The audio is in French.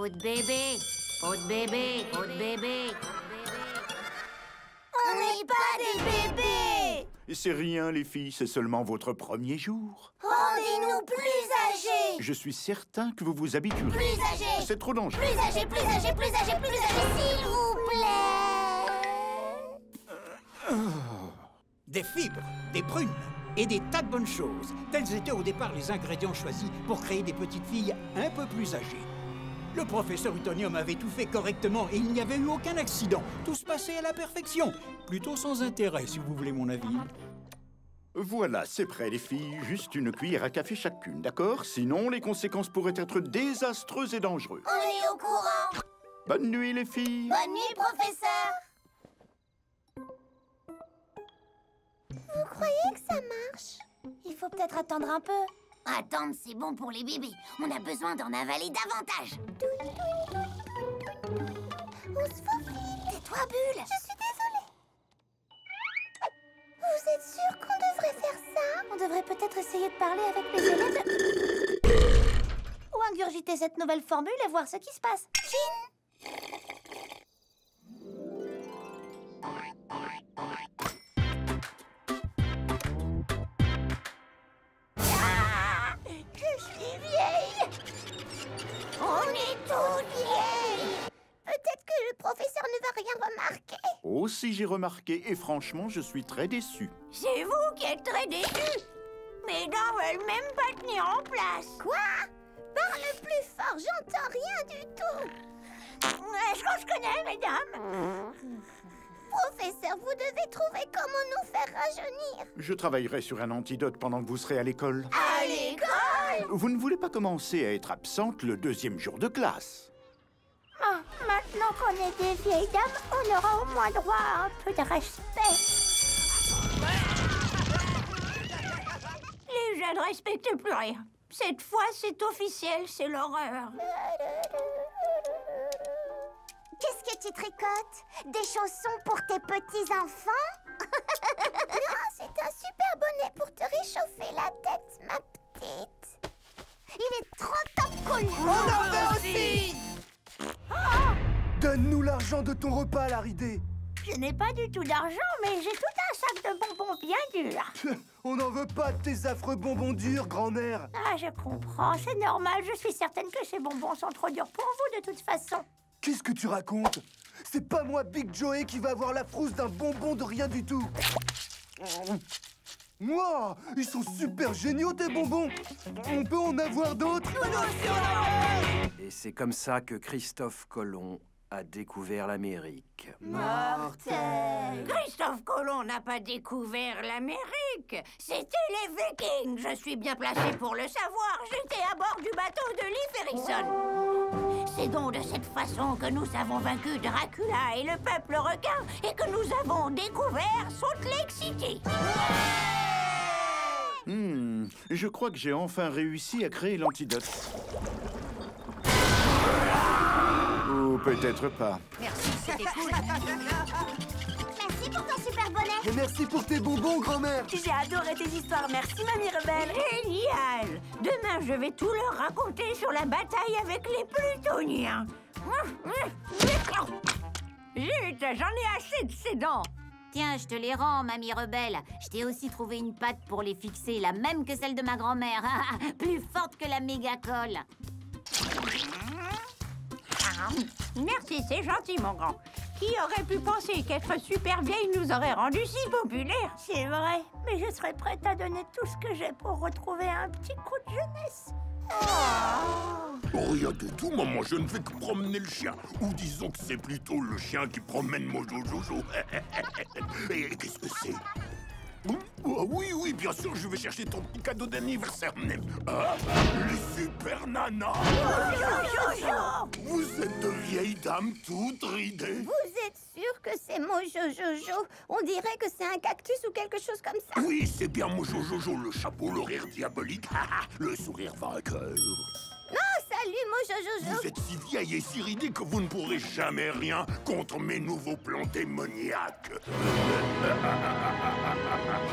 Faut de bébé, faut de bébé, faut de bébé. On n'est pas des bébés C'est rien, les filles, c'est seulement votre premier jour. Rendez-nous plus âgés Je suis certain que vous vous habituerez. Plus âgés C'est trop dangereux. Plus âgés, plus âgés, plus âgés, plus âgés, s'il vous plaît Des fibres, des prunes et des tas de bonnes choses. Tels étaient au départ les ingrédients choisis pour créer des petites filles un peu plus âgées. Le professeur Utonium avait tout fait correctement et il n'y avait eu aucun accident. Tout se passait à la perfection. Plutôt sans intérêt, si vous voulez mon avis. Voilà, c'est prêt, les filles. Juste une cuillère à café chacune, d'accord? Sinon, les conséquences pourraient être désastreuses et dangereuses. On est au courant Bonne nuit, les filles. Bonne nuit, professeur Vous croyez que ça marche? Il faut peut-être attendre un peu. Attendre, c'est bon pour les bébés. On a besoin d'en avaler davantage. On se faufile Tais-toi, Bulle. Je suis désolée Vous êtes sûr qu'on devrait faire ça? On devrait peut-être essayer de parler avec les élèves? De- Ou ingurgiter cette nouvelle formule et voir ce qui se passe. Jean? Aussi, j'ai remarqué, et franchement, je suis très déçu. C'est vous qui êtes très déçus. Mes dents veulent même pas tenir en place. Quoi? Parle plus fort, j'entends rien du tout. Est-ce qu'on se connaît, mesdames? Professeur, vous devez trouver comment nous faire rajeunir. Je travaillerai sur un antidote pendant que vous serez à l'école. À l'école? Vous ne voulez pas commencer à être absente le deuxième jour de classe Ah, Maintenant qu'on est des vieilles dames, on aura au moins droit à un peu de respect. Les jeunes ne respectent plus rien. Cette fois, c'est officiel, c'est l'horreur. Qu'est-ce que tu tricotes? Des chaussons pour tes petits-enfants Non, c'est un super bonnet pour te réchauffer la tête, ma petite. Il est trop top cool aussi Donne-nous l'argent de ton repas, Laridé Je n'ai pas du tout d'argent, mais j'ai tout un sac de bonbons bien durs. On n'en veut pas de tes affreux bonbons durs, grand-mère Ah, je comprends, c'est normal. Je suis certaine que ces bonbons sont trop durs pour vous de toute façon. Qu'est-ce que tu racontes? C'est pas moi, Big Joey, qui va avoir la frousse d'un bonbon de rien du tout Moi Ils sont super géniaux, tes bonbons On peut en avoir d'autres? Et c'est comme ça que Christophe Colomb a découvert l'Amérique. Christophe Colomb n'a pas découvert l'Amérique. C'était les Vikings. Je suis bien placé pour le savoir. J'étais à bord du bateau de Lee Ferrisson. C'est donc de cette façon que nous avons vaincu Dracula et le peuple requin et que nous avons découvert Salt Lake City. Hmm, je crois que j'ai enfin réussi à créer l'antidote. Peut-être pas. Merci, c'était cool. Merci pour ton super bonnet. Et merci pour tes bonbons, grand-mère J'ai adoré tes histoires. Merci, mamie rebelle. Génial. Demain, je vais tout leur raconter sur la bataille avec les Plutoniens. Zut, j'en ai assez de ces dents. Tiens, je te les rends, mamie rebelle. Je t'ai aussi trouvé une patte pour les fixer, la même que celle de ma grand-mère. Plus forte que la méga colle. Merci, c'est gentil, mon grand. Qui aurait pu penser qu'être super vieille nous aurait rendu si populaires C'est vrai, mais je serais prête à donner tout ce que j'ai pour retrouver un petit coup de jeunesse. Oh, Rien du tout, maman, je ne fais que promener le chien. Ou disons que c'est plutôt le chien qui promène Mojo Jojo. Et qu'est-ce que c'est? Oh, Oui, oui, bien sûr, je vais chercher ton petit cadeau d'anniversaire. Ah, les super nanas Vous êtes de vieilles dames toutes ridées. Vous êtes sûr que c'est Mojo Jojo On dirait que c'est un cactus ou quelque chose comme ça. Oui, c'est bien Mojo Jojo, le chapeau, le rire diabolique, le sourire vainqueur. Vous êtes si vieille et si ridée que vous ne pourrez jamais rien contre mes nouveaux plans démoniaques.